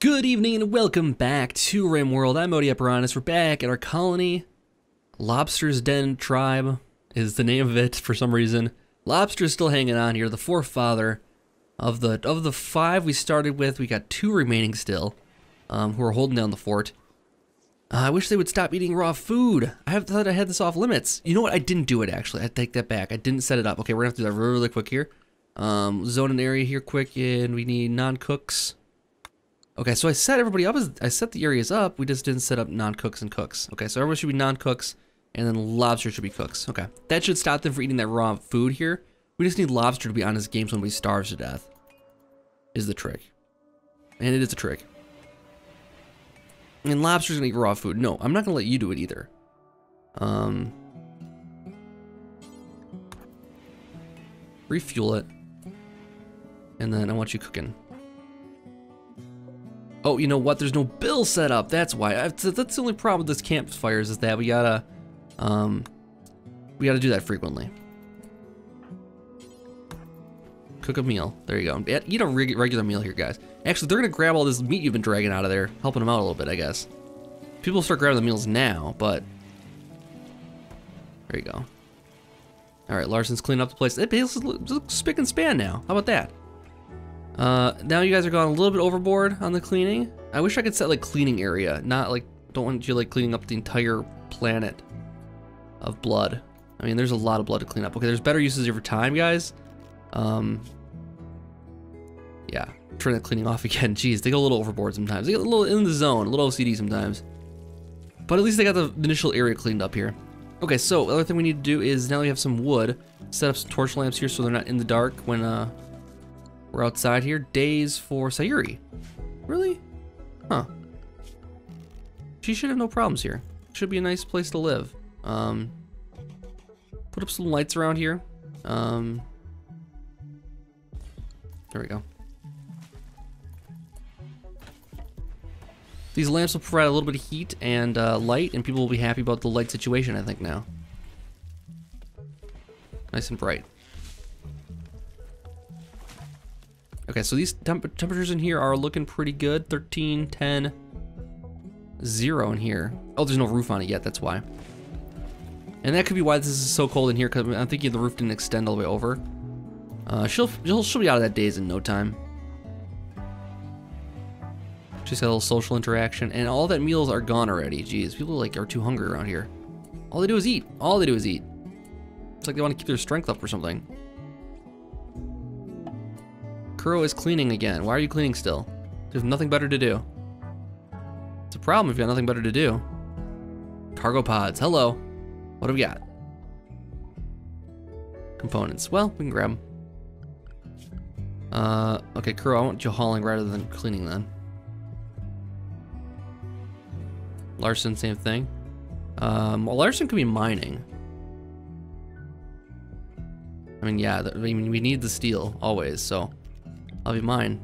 Good evening and welcome back to Rim World. I'm Modi Operandus. We're back at our colony. Lobster's Den Tribe is the name of it for some reason. Lobster's still hanging on here, the forefather of the of the five we started with. We got two remaining still, um, who are holding down the fort. Uh, I wish they would stop eating raw food. I have thought I had this off limits. You know what? I didn't do it actually. I take that back. I didn't set it up. Okay, we're gonna have to do that really, really quick here. Um, zone an area here quick, and we need non-cooks. Okay, so I set everybody up as I set the areas up. We just didn't set up non-cooks and cooks. Okay, so everyone should be non-cooks, and then lobster should be cooks. Okay, that should stop them from eating that raw food here. We just need lobster to be on his game so nobody starves to death. Is the trick, and it is a trick. And lobster's gonna eat raw food. No, I'm not gonna let you do it either. Um, refuel it, and then I want you cooking. Oh, you know what? There's no bill set up. That's why. That's the only problem with this campfires is that we gotta, um, we gotta do that frequently. Cook a meal. There you go. Eat a regular meal here, guys. Actually, they're gonna grab all this meat you've been dragging out of there, helping them out a little bit, I guess. People start grabbing the meals now, but there you go. All right, Larson's cleaning up the place. It looks spick and span now. How about that? Uh, now you guys are going a little bit overboard on the cleaning. I wish I could set like cleaning area, not like, don't want you like cleaning up the entire planet of blood. I mean, there's a lot of blood to clean up. Okay, there's better uses your time, guys. Um, yeah, turn the cleaning off again. Jeez, they go a little overboard sometimes. They get a little in the zone, a little OCD sometimes. But at least they got the initial area cleaned up here. Okay, so the other thing we need to do is now we have some wood, set up some torch lamps here so they're not in the dark when uh, we're outside here. Daze for Sayuri. Really? Huh. She should have no problems here. Should be a nice place to live. Um, put up some lights around here. Um, there we go. These lamps will provide a little bit of heat and uh, light, and people will be happy about the light situation, I think, now. Nice and bright. Okay, so these temp temperatures in here are looking pretty good. 13, 10, 0 in here. Oh, there's no roof on it yet, that's why. And that could be why this is so cold in here, because I'm thinking the roof didn't extend all the way over. Uh, she'll, she'll, she'll be out of that daze in no time. Got a little social interaction, and all that meals are gone already. Jeez, people like are too hungry around here. All they do is eat. All they do is eat. It's like they want to keep their strength up or something. Kuro is cleaning again. Why are you cleaning still? There's nothing better to do. It's a problem if you've got nothing better to do. Cargo pods, hello. What do we got? Components, well, we can grab them. Uh, okay, Kuro, I want you hauling rather than cleaning then. Larson, same thing. Um, well, Larson could be mining. I mean, yeah, I mean, we need the steel, always, so I'll be mine.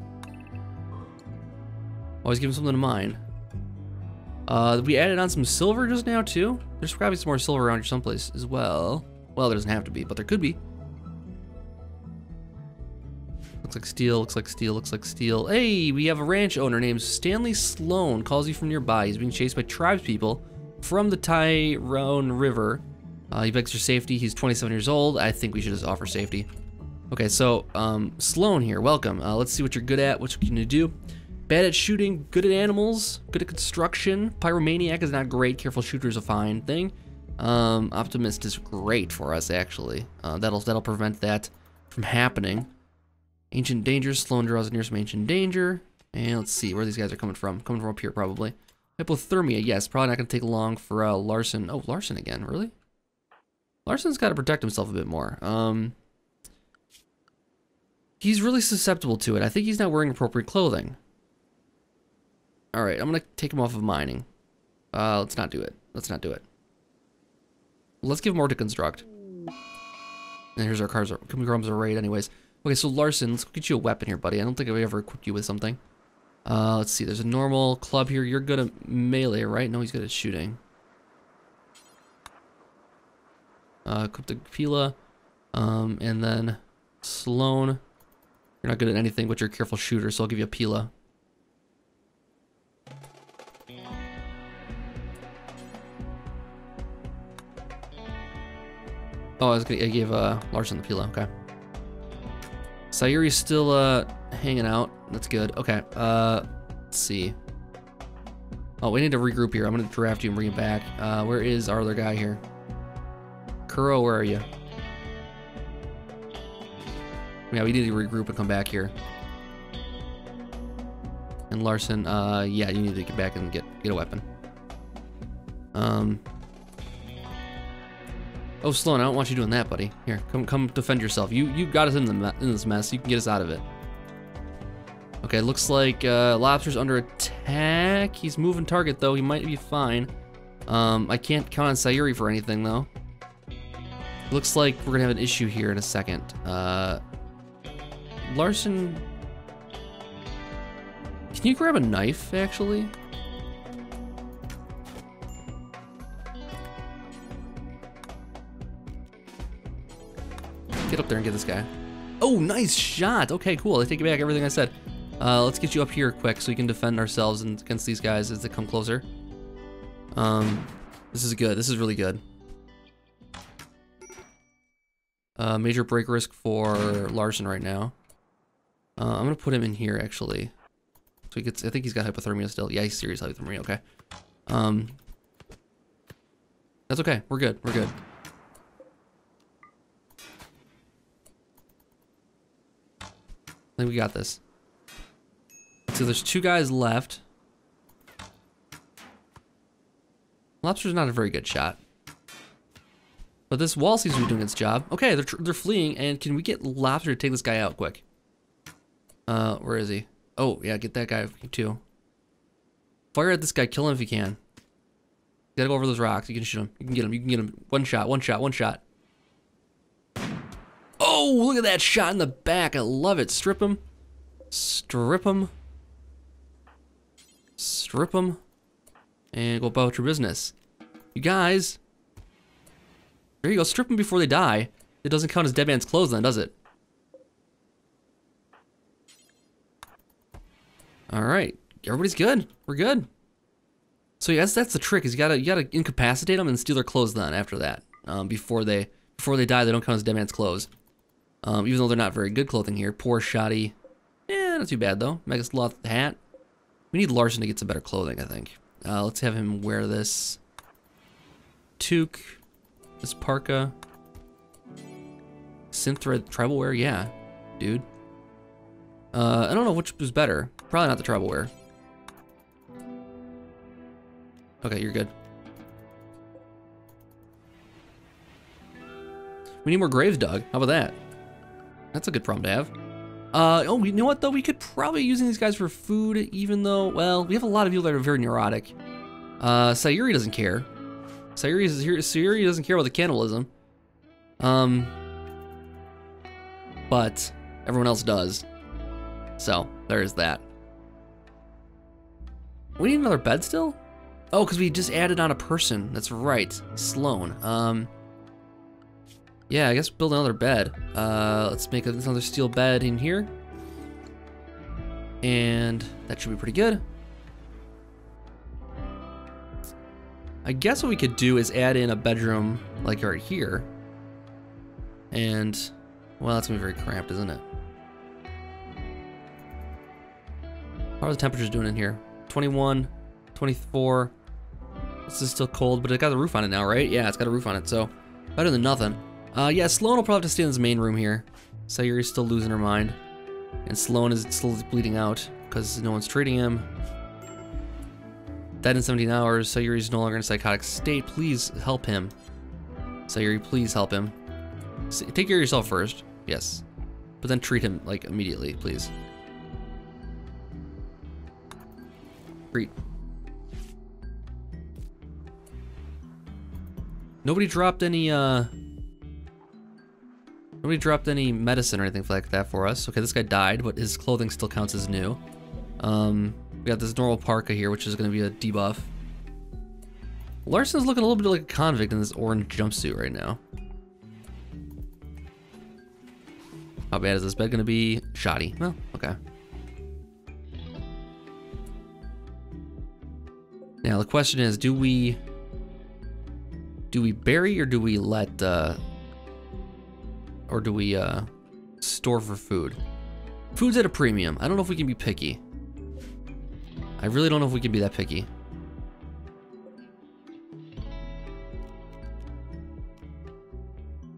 Always give him something to mine. Uh, we added on some silver just now, too. There's probably some more silver around here someplace as well. Well, there doesn't have to be, but there could be. Looks like steel, looks like steel, looks like steel. Hey, we have a ranch owner named Stanley Sloan. Calls you from nearby. He's being chased by tribespeople from the Tyrone River. Uh, he begs for safety. He's 27 years old. I think we should just offer safety. Okay, so um, Sloan here, welcome. Uh, let's see what you're good at, what you can do. Bad at shooting, good at animals, good at construction. Pyromaniac is not great. Careful shooter is a fine thing. Um, Optimist is great for us, actually. Uh, that'll that'll prevent that from happening. Ancient danger. Sloan draws near some ancient danger. And let's see where these guys are coming from. Coming from up here, probably. Hypothermia, yes. Probably not going to take long for uh, Larson. Oh, Larson again, really? Larson's got to protect himself a bit more. Um, he's really susceptible to it. I think he's not wearing appropriate clothing. All right, I'm going to take him off of mining. Uh, let's not do it. Let's not do it. Let's give more to construct. And here's our cars. A raid anyways. Okay, so Larson, let's get you a weapon here, buddy. I don't think I've ever equipped you with something. Uh, let's see. There's a normal club here. You're good at melee, right? No, he's good at shooting. Uh, equip the Pila. Um, and then Sloan. You're not good at anything, but you're a careful shooter, so I'll give you a Pila. Oh, I was gonna I gave uh, Larson the Pila, okay. Sayuri's still uh, hanging out. That's good. Okay, uh, let's see. Oh, we need to regroup here. I'm gonna draft you and bring you back. Uh, where is our other guy here? Kuro, where are you? Yeah, we need to regroup and come back here. And Larson, uh, yeah, you need to get back and get get a weapon. Um. Oh, Sloan, I don't want you doing that, buddy. Here, come come defend yourself. You you got us in the in this mess. You can get us out of it. Okay, looks like uh, Lobster's under attack. He's moving target though. He might be fine. Um, I can't count on Sayuri for anything though. Looks like we're gonna have an issue here in a second. Uh, Larson, can you grab a knife actually? Get up there and get this guy. Oh, nice shot. Okay, cool. I take back everything I said. Uh, let's get you up here quick so we can defend ourselves against these guys as they come closer. Um, this is good. This is really good. Uh, major break risk for Larson right now. Uh, I'm gonna put him in here actually. So he gets. I think he's got hypothermia still. Yeah, he's serious hypothermia. Okay. Um, that's okay. We're good. We're good. I think we got this. So there's two guys left. Lobster's not a very good shot. But this wall seems to be doing its job. Okay, they're, they're fleeing, and can we get Lobster to take this guy out quick? Uh, where is he? Oh, yeah, get that guy too. Fire at this guy, kill him if you can. You gotta go over those rocks, you can shoot him. You can get him, you can get him. One shot, one shot, one shot. Oh, look at that shot in the back. I love it. Strip him. Strip him. Strip him. And go about your business. You guys. There you go. Strip them before they die. It doesn't count as dead man's clothes then, does it? All right. Everybody's good. We're good. So yes, that's the trick. Is you gotta you gotta incapacitate them and steal their clothes. then after that. Um, before they before they die, they don't count as dead man's clothes. Um, even though they're not very good clothing here. Poor shoddy. Eh, not too bad though. Megasloth hat. We need Larson to get some better clothing, I think. Uh, let's have him wear this toque, this parka, synthread tribal wear. Yeah, dude. Uh, I don't know which was better. Probably not the wear. Okay, you're good. We need more graves dug. How about that? That's a good problem to have. Uh, oh, you know what though? We could probably be using these guys for food, even though, well, we have a lot of people that are very neurotic. Uh, Sayuri doesn't care. Sayuri, is Sayuri doesn't care about the cannibalism. Um, but everyone else does. So, there's that. We need another bed still? Oh, because we just added on a person. That's right. Sloan. Um, yeah, I guess build another bed. Uh, let's make another steel bed in here. And that should be pretty good. I guess what we could do is add in a bedroom like right here. And, well, that's gonna be very cramped, isn't it? How are the temperatures doing in here? 21, 24. This is still cold, but it got a roof on it now, right? Yeah, it's got a roof on it, so better than nothing. Uh, yeah, Sloan will probably have to stay in this main room here. Sayuri's still losing her mind. And Sloan is still bleeding out because no one's treating him. Dead in 17 hours. Sayuri's no longer in a psychotic state. Please help him. Sayuri, please help him. Take care of yourself first. Yes. But then treat him, like, immediately, please. Nobody dropped any, uh... Nobody dropped any medicine or anything like that for us. Okay, this guy died, but his clothing still counts as new. Um, we got this normal parka here, which is going to be a debuff. Larson's looking a little bit like a convict in this orange jumpsuit right now. How bad is this bed going to be? Shoddy. Well, okay. Now the question is, do we do we bury or do we let uh, or do we uh, store for food? Food's at a premium. I don't know if we can be picky. I really don't know if we can be that picky.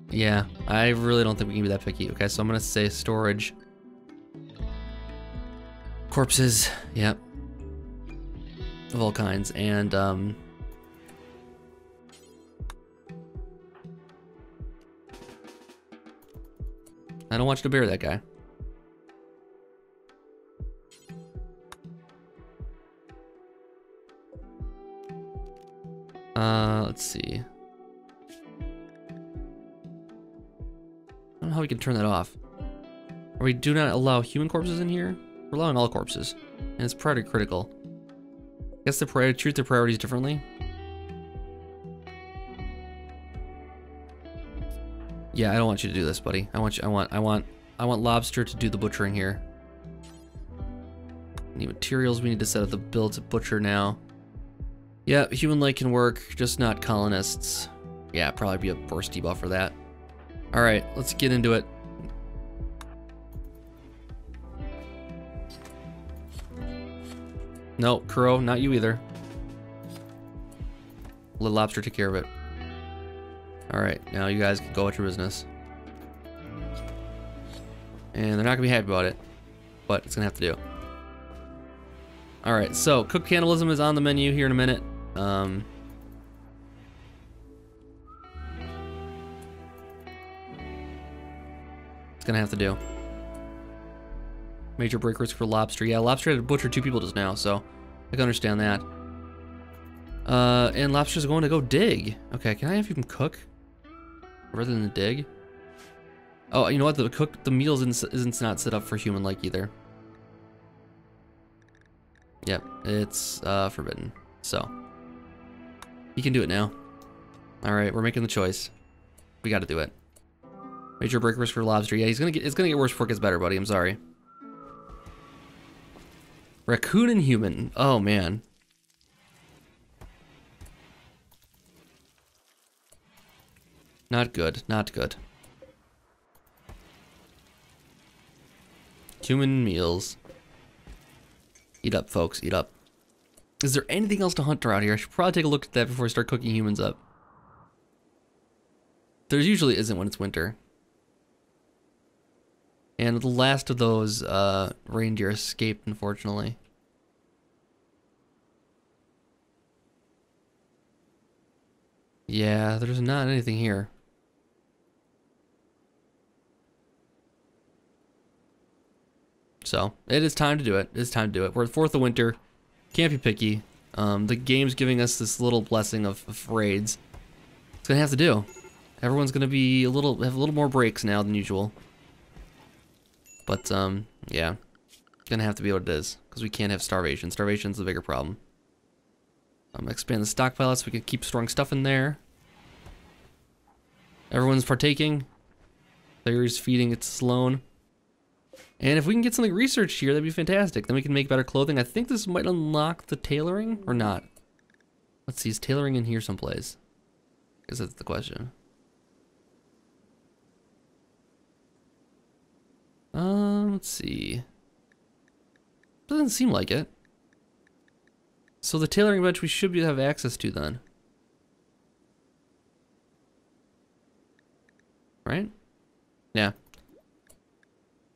Yeah, I really don't think we can be that picky. Okay, so I'm gonna say storage. Corpses, yep. Of all kinds, and um... I don't want you to bury that guy. Uh, let's see. I don't know how we can turn that off. We do not allow human corpses in here? We're allowing all corpses. And it's pretty critical. Guess the priority treat their priorities differently. Yeah, I don't want you to do this, buddy. I want you I want I want I want lobster to do the butchering here. Any materials we need to set up the build to butcher now. Yeah, human like can work, just not colonists. Yeah, probably be a burst debuff for that. Alright, let's get into it. No, Kuro, not you either. Little Lobster take care of it. Alright, now you guys can go about your business. And they're not gonna be happy about it, but it's gonna have to do. Alright, so cook cannibalism is on the menu here in a minute. Um, it's gonna have to do. Major break risk for lobster. Yeah, lobster had to butcher two people just now, so I can understand that. Uh, and lobster's going to go dig. Okay, can I have him cook rather than dig? Oh, you know what? The cook the meals isn't, isn't not set up for human like either. Yep, it's uh, forbidden. So he can do it now. All right, we're making the choice. We got to do it. Major break risk for lobster. Yeah, he's gonna get. It's gonna get worse before it gets better, buddy. I'm sorry. Raccoon and human. Oh man. Not good. Not good. Human meals. Eat up, folks. Eat up. Is there anything else to hunt around here? I should probably take a look at that before I start cooking humans up. There usually isn't when it's winter. And the last of those uh, reindeer escaped, unfortunately. Yeah, there's not anything here. So, it is time to do it. It is time to do it. We're at 4th of winter. Can't be picky. Um, the game's giving us this little blessing of, of raids. It's gonna have to do. Everyone's gonna be a little have a little more breaks now than usual. But um, yeah, gonna have to be what it is because we can't have starvation. Starvation's the bigger problem. Gonna expand the stockpile so we can keep storing stuff in there. Everyone's partaking. Theory's feeding its Sloan. And if we can get something researched here, that'd be fantastic. Then we can make better clothing. I think this might unlock the tailoring or not. Let's see, is tailoring in here someplace? Guess that's the question. Um, let's see. Doesn't seem like it. So the tailoring bench we should be have access to then. Right? Yeah.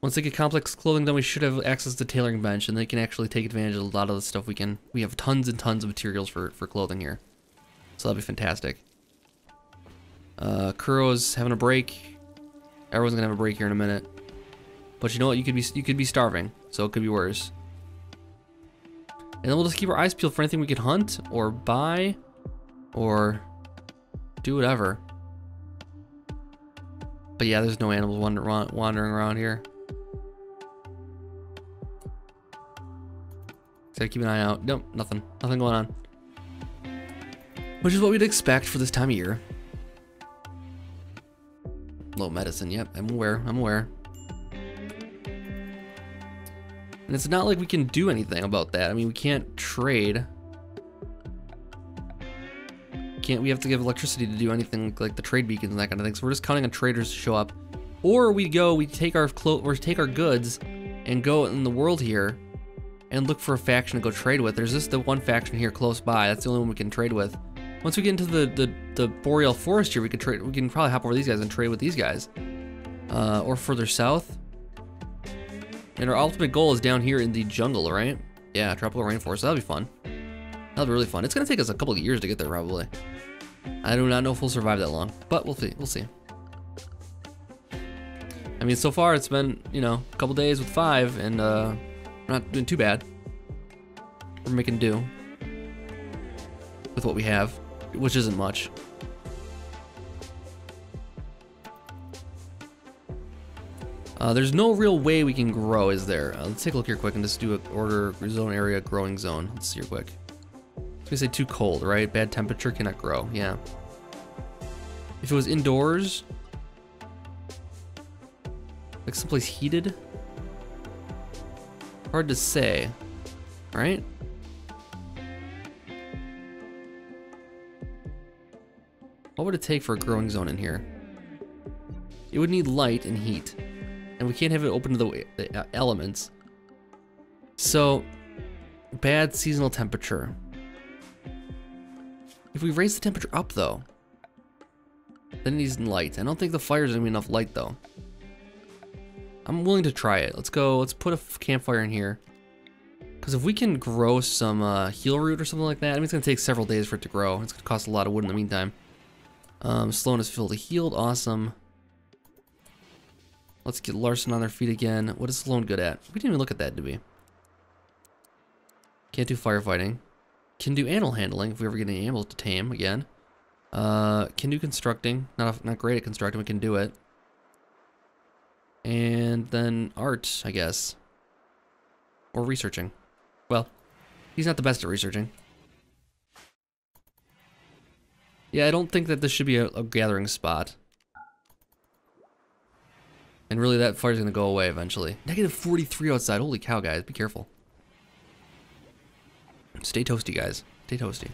Once they get complex clothing then we should have access to tailoring bench, and they can actually take advantage of a lot of the stuff we can. We have tons and tons of materials for, for clothing here. So that'd be fantastic. Uh, Kuro's having a break. Everyone's gonna have a break here in a minute. But you know what? You could be you could be starving, so it could be worse. And then we'll just keep our eyes peeled for anything we can hunt or buy or do whatever. But yeah, there's no animals wander, wandering around here. Gotta keep an eye out. Nope, nothing. Nothing going on. Which is what we'd expect for this time of year. Low medicine, yep, I'm aware, I'm aware. And it's not like we can do anything about that. I mean, we can't trade. Can't we have to give electricity to do anything like the trade beacons and that kind of thing. So we're just counting on traders to show up Or we go, we take our clo or take our goods and go in the world here and look for a faction to go trade with. There's just the one faction here close by. That's the only one we can trade with. Once we get into the, the, the Boreal Forest here, we can trade. We can probably hop over these guys and trade with these guys. Uh, or further south. And our ultimate goal is down here in the jungle, right? Yeah, tropical rainforest. That'll be fun. That'll be really fun. It's gonna take us a couple of years to get there, probably. I do not know if we'll survive that long, but we'll see. We'll see. I mean, so far it's been, you know, a couple days with five, and uh, we're not doing too bad. We're making do with what we have, which isn't much. Uh, there's no real way we can grow, is there? Uh, let's take a look here quick and just do a order zone area growing zone. Let's see here quick. It's gonna say too cold, right? Bad temperature cannot grow. Yeah. If it was indoors, like someplace heated, hard to say, right? What would it take for a growing zone in here? It would need light and heat and we can't have it open to the, uh, elements. So, bad seasonal temperature. If we raise the temperature up though, then it needs light. I don't think the fire's gonna be enough light though. I'm willing to try it. Let's go, let's put a campfire in here. Because if we can grow some uh, healroot or something like that, I mean it's gonna take several days for it to grow. It's gonna cost a lot of wood in the meantime. Um, slowness filled to healed, awesome. Let's get Larson on their feet again. What is Sloan good at? We didn't even look at that, did we? Can't do firefighting. Can do animal handling if we ever get any animals to tame again. Uh, can do constructing. Not not great at constructing, we can do it. And then art, I guess. Or researching. Well, he's not the best at researching. Yeah, I don't think that this should be a, a gathering spot. And really that fire's gonna go away eventually. Negative 43 outside, holy cow guys, be careful. Stay toasty guys, stay toasty.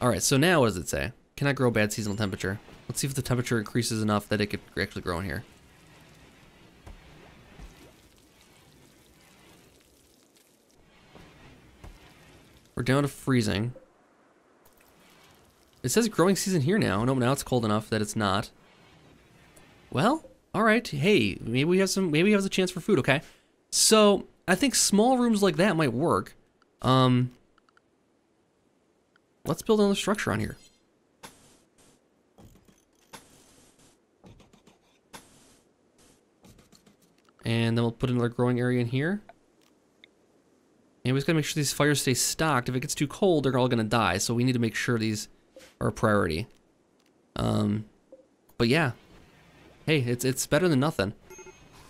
Alright, so now what does it say? Cannot grow bad seasonal temperature. Let's see if the temperature increases enough that it could actually grow in here. We're down to freezing. It says growing season here now. No, now it's cold enough that it's not. Well, all right. Hey, maybe we have some. Maybe we have a chance for food. Okay. So I think small rooms like that might work. Um, let's build another structure on here. And then we'll put another growing area in here. And we just gotta make sure these fires stay stocked. If it gets too cold, they're all gonna die. So we need to make sure these are a priority. Um, but yeah, Hey, it's it's better than nothing.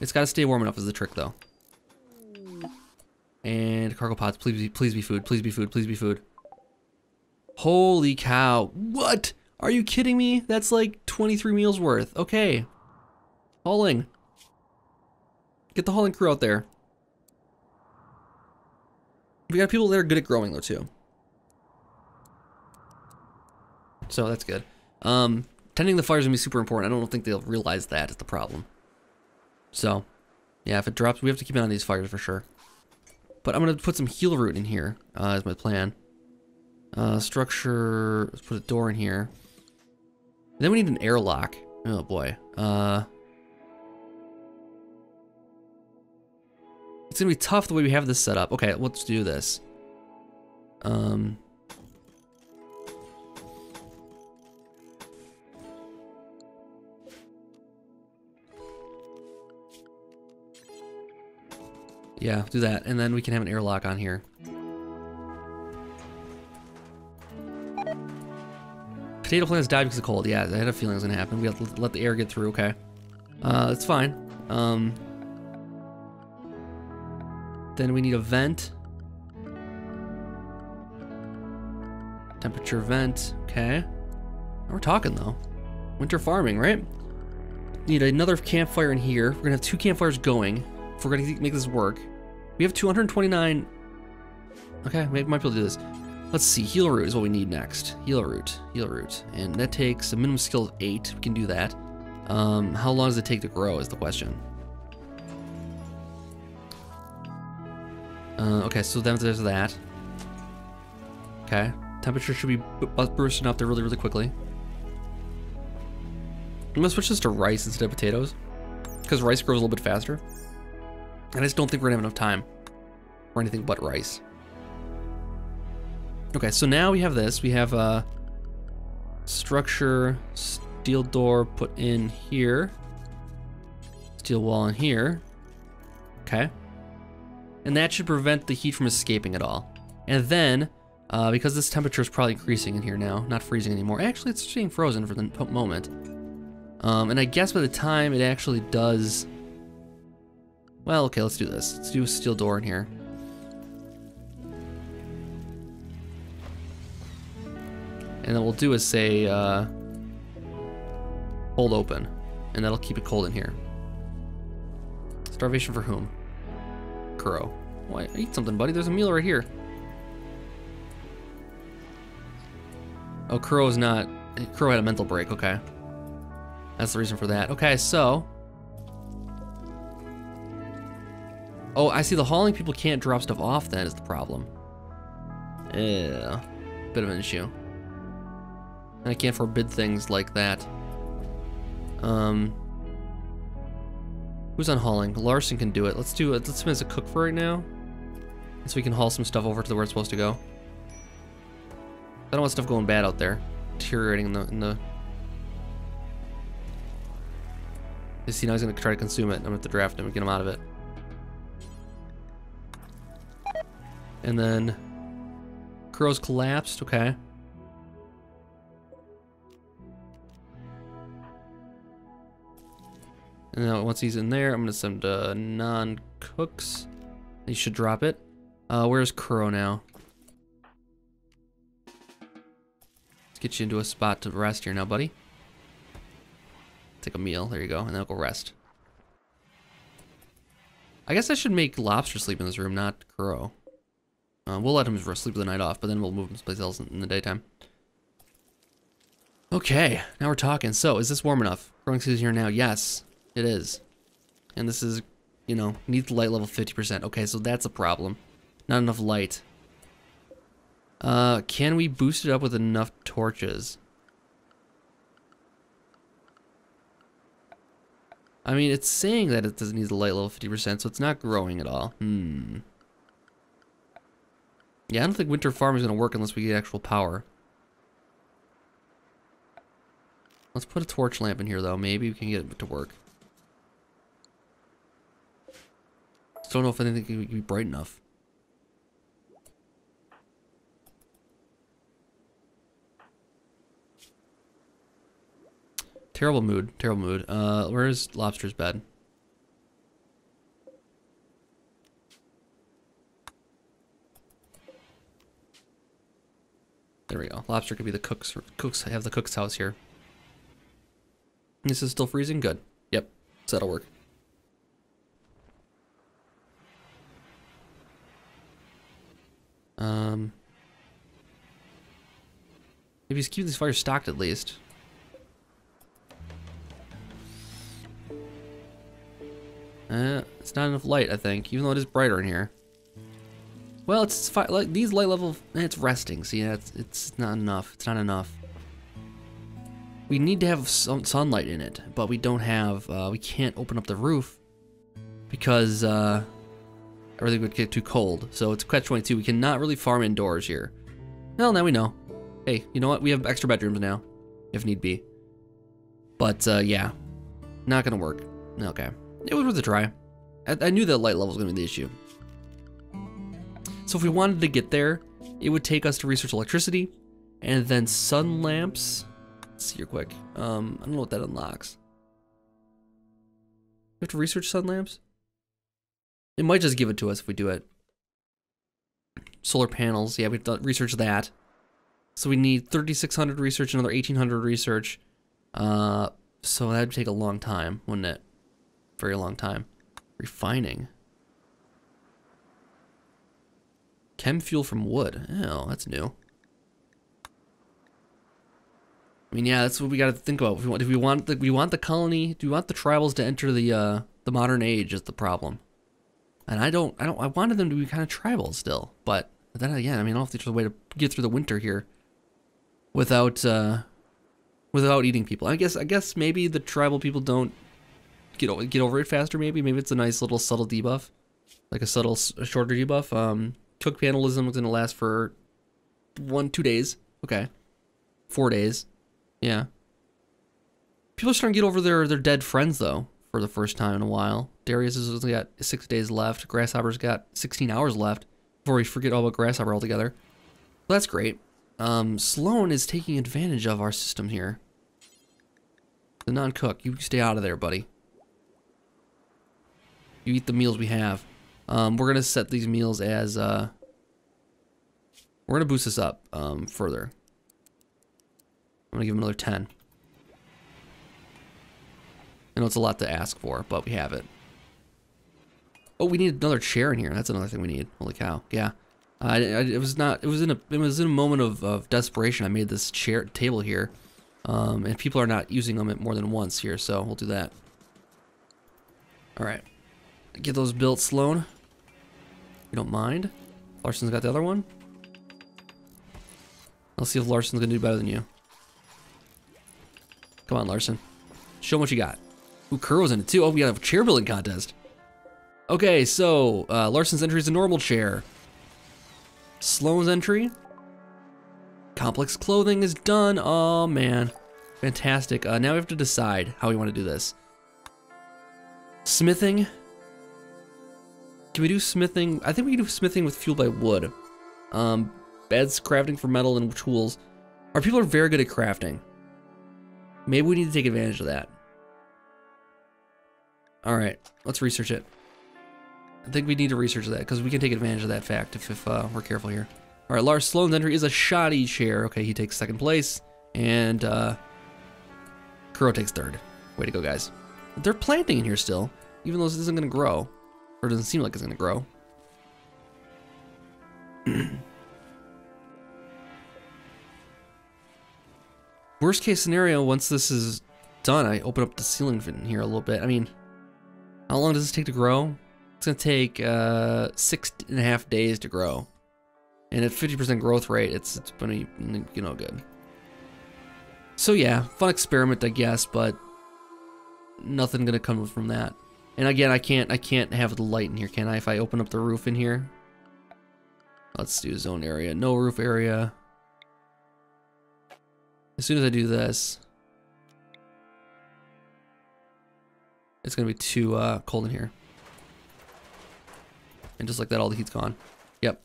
It's gotta stay warm enough is the trick though. And cargo pods, please be, please be food, please be food, please be food. Holy cow, what? Are you kidding me? That's like 23 meals worth. Okay. Hauling. Get the hauling crew out there. We got people that are good at growing though too. So that's good. Um, tending the fire is gonna be super important. I don't think they'll realize that is the problem. So, yeah, if it drops, we have to keep an eye on these fires for sure. But I'm gonna put some healroot in here uh, as my plan. Uh, structure, let's put a door in here. And then we need an airlock. Oh boy. Uh, it's gonna be tough the way we have this set up. Okay, let's do this. Um, Yeah, do that, and then we can have an airlock on here. Potato plants died because of cold. Yeah, I had a feeling it was gonna happen. We have to let the air get through, okay. Uh, that's fine. Um, then we need a vent. Temperature vent, okay. We're talking though. Winter farming, right? Need another campfire in here. We're gonna have two campfires going if we're gonna make this work. We have 229. Okay, maybe might be able to do this. Let's see, healroot is what we need next. Healroot, heal root. And that takes a minimum skill of eight. We can do that. Um, how long does it take to grow is the question. Uh, okay, so then there's that. Okay, temperature should be boosting up there really, really quickly. I'm gonna switch this to rice instead of potatoes. Because rice grows a little bit faster. I just don't think we're gonna have enough time for anything but rice. Okay, so now we have this. We have a structure, steel door put in here. Steel wall in here. Okay. And that should prevent the heat from escaping at all. And then, uh, because this temperature is probably increasing in here now, not freezing anymore. Actually, it's staying frozen for the moment. Um, and I guess by the time it actually does... Well, okay, let's do this. Let's do a steel door in here. And then we'll do is say, uh, hold open. And that'll keep it cold in here. Starvation for whom? Kuro. Why, eat something, buddy. There's a meal right here. Oh, Kuro's not... Kuro had a mental break, okay. That's the reason for that. Okay, so... Oh, I see the hauling people can't drop stuff off then is the problem. Yeah, bit of an issue. And I can't forbid things like that. Um, who's on hauling? Larson can do it. Let's do it. Let's him as a cook for right now. So we can haul some stuff over to where it's supposed to go. I don't want stuff going bad out there. Deteriorating in the, in the... You see, now he's gonna try to consume it. I'm gonna have to draft him and get him out of it. And then... Kuro's collapsed, okay. And now once he's in there, I'm gonna send uh, non-cooks. He should drop it. Uh, where's Kuro now? Let's get you into a spot to rest here now, buddy. Take a meal, there you go, and then I'll go rest. I guess I should make Lobster sleep in this room, not Kuro. Uh, we'll let him sleep the night off, but then we'll move him someplace else in the daytime. Okay, now we're talking. So, is this warm enough? Growing season here now. Yes. It is. And this is, you know, needs light level 50%. Okay, so that's a problem. Not enough light. Uh, can we boost it up with enough torches? I mean, it's saying that it doesn't need the light level 50%, so it's not growing at all. Hmm. Yeah, I don't think winter farm is going to work unless we get actual power. Let's put a torch lamp in here, though. Maybe we can get it to work. don't know if anything can be bright enough. Terrible mood. Terrible mood. Uh, where's Lobster's bed? There we go. Lobster could be the cook's. Cooks have the cook's house here. This is still freezing. Good. Yep. So that'll work. Um, maybe just keep these fires stocked at least. Uh, it's not enough light, I think, even though it is brighter in here. Well, it's fine. Like these light level, eh, it's resting. See, it's it's not enough. It's not enough. We need to have some sunlight in it, but we don't have. Uh, we can't open up the roof because uh, everything would get too cold. So it's catch 22. We cannot really farm indoors here. Well, now we know. Hey, you know what? We have extra bedrooms now, if need be. But uh, yeah, not gonna work. Okay, it was worth a try. I, I knew that light level was gonna be the issue. So if we wanted to get there, it would take us to research electricity, and then sun lamps. Let's see here quick. Um, I don't know what that unlocks. We have to research sun lamps. It might just give it to us if we do it. Solar panels, yeah, we have to research that. So we need 3,600 research, another 1,800 research. Uh, so that'd take a long time, wouldn't it? Very long time. Refining. Chem fuel from wood. Oh, that's new. I mean, yeah, that's what we got to think about. If we want, if we want the we want the colony, do we want the tribals to enter the uh, the modern age? Is the problem? And I don't, I don't, I wanted them to be kind of tribal still, but then again, I mean, I don't if there's a way to get through the winter here without uh, without eating people. I guess, I guess maybe the tribal people don't get o- get over it faster. Maybe, maybe it's a nice little subtle debuff, like a subtle, a shorter debuff. Um, cannibalism is gonna last for one, two days. Okay, four days. Yeah. People are starting to get over their, their dead friends, though, for the first time in a while. Darius has only got six days left. Grasshopper's got 16 hours left before we forget all about Grasshopper altogether. That's great. Um, Sloan is taking advantage of our system here. The non-cook, you stay out of there, buddy. You eat the meals we have. Um, we're gonna set these meals as, uh, we're gonna boost this up, um, further. I'm gonna give him another 10. I know it's a lot to ask for, but we have it. Oh, we need another chair in here. That's another thing we need. Holy cow! Yeah, I, I, it was not. It was in a. It was in a moment of, of desperation. I made this chair table here, um, and people are not using them at more than once here, so we'll do that. All right, get those built, Sloan. You don't mind? Larson's got the other one. Let's see if Larson's gonna do better than you. Come on, Larson. Show 'em what you got. Ooh, Kuro's in it too. Oh, we got a chair building contest. Okay, so uh, Larson's entry is a normal chair. Sloan's entry. Complex clothing is done. Oh man, fantastic. Uh, now we have to decide how we want to do this. Smithing. Can we do smithing? I think we can do smithing with fuel by wood. Um, beds, crafting for metal and tools. Our people are very good at crafting. Maybe we need to take advantage of that. All right, let's research it. I think we need to research that because we can take advantage of that fact if, if uh, we're careful here. All right, Lars Sloan's entry is a shoddy chair. Okay, he takes second place, and uh, Kuro takes third. Way to go, guys. They're planting in here still, even though this isn't going to grow, or doesn't seem like it's to grow. Worst case scenario, once this is done, I open up the ceiling in here a little bit. I mean, how long does this take to grow? It's gonna take uh, six and a half days to grow, and at 50% growth rate, it's it's gonna be you know good. So yeah, fun experiment, I guess, but nothing gonna come from that. And again, I can't I can't have the light in here, can I? If I open up the roof in here, let's do zone area, no roof area. As soon as I do this, it's gonna be too uh, cold in here. And just like that, all the heat's gone. Yep.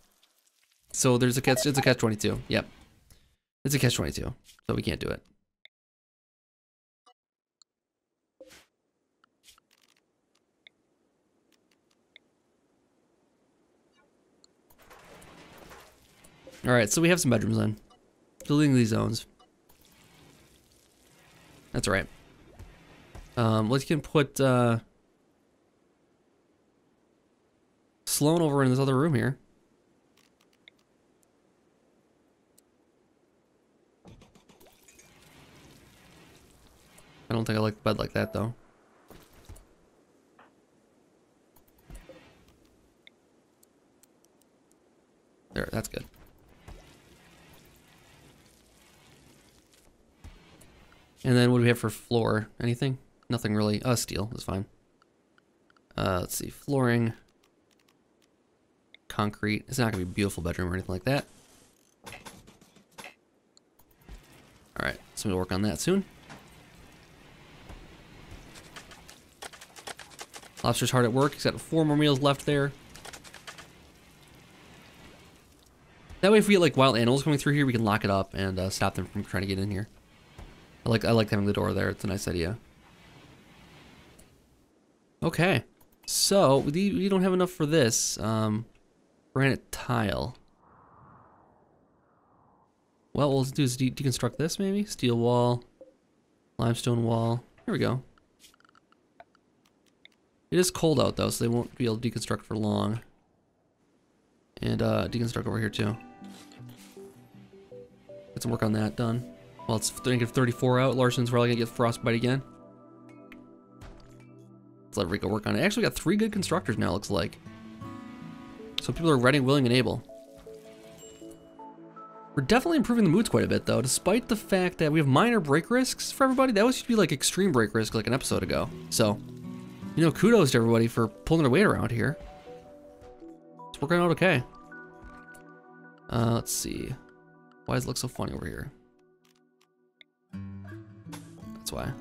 So there's a catch. It's a catch 22. Yep. It's a catch 22. So we can't do it. All right, so we have some bedrooms then. Building these zones. That's right. Um, let's can put uh, Sloan over in this other room here. I don't think I like the bed like that though. There, that's good. And then what do we have for floor? Anything? Nothing really. Uh, steel is fine. Uh, let's see, flooring, concrete. It's not gonna be a beautiful bedroom or anything like that. All right, so we'll work on that soon. Lobster's hard at work. He's got four more meals left there. That way, if we get like wild animals coming through here, we can lock it up and uh, stop them from trying to get in here. I like I like having the door there. It's a nice idea. Okay, so we we don't have enough for this. Um, granite tile. Well, what we'll do is de deconstruct this maybe. Steel wall, limestone wall. Here we go. It is cold out though, so they won't be able to deconstruct for long. And uh, deconstruct over here too. Get some work on that done. Well, it's negative 34 out. Larson's probably gonna get frostbite again. Let's let Rico work on it. Actually, got three good constructors now, looks like. So people are ready, willing, and able. We're definitely improving the moods quite a bit, though, despite the fact that we have minor break risks for everybody. That was used to be like extreme break risk like an episode ago. So, you know, kudos to everybody for pulling their weight around here. It's working out okay. Uh, let's see. Why does it look so funny over here? That's why.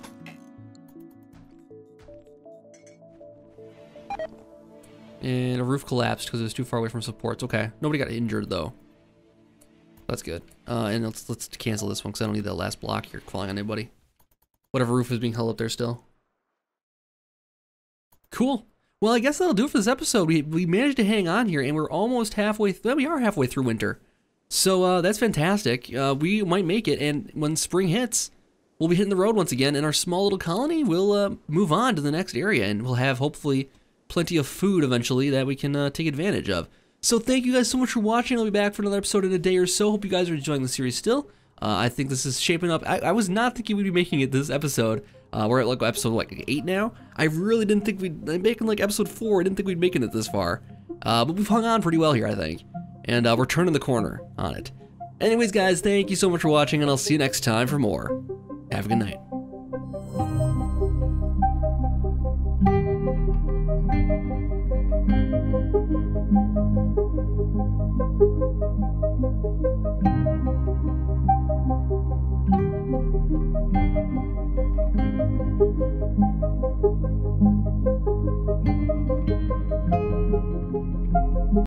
And a roof collapsed because it was too far away from supports. Okay, nobody got injured though. That's good. Uh, and let's let's cancel this one because I don't need that last block here falling on anybody. Whatever roof is being held up there still. Cool. Well, I guess that'll do it for this episode. We, we managed to hang on here, and we're almost halfway. Well, we are halfway through winter, so uh, that's fantastic. Uh, we might make it, and when spring hits, we'll be hitting the road once again, and our small little colony will uh, move on to the next area, and we'll have hopefully plenty of food eventually that we can uh, take advantage of. So thank you guys so much for watching. I'll be back for another episode in a day or so. Hope you guys are enjoying the series still. Uh, I think this is shaping up. I, I, was not thinking we'd be making it this episode. Uh, we're at like episode like eight now. I really didn't think we'd I'm making like episode four. I didn't think we'd making it this far. Uh, but we've hung on pretty well here, I think. And uh, we're turning the corner on it. Anyways, guys, thank you so much for watching, and I'll see you next time for more. Have a good night.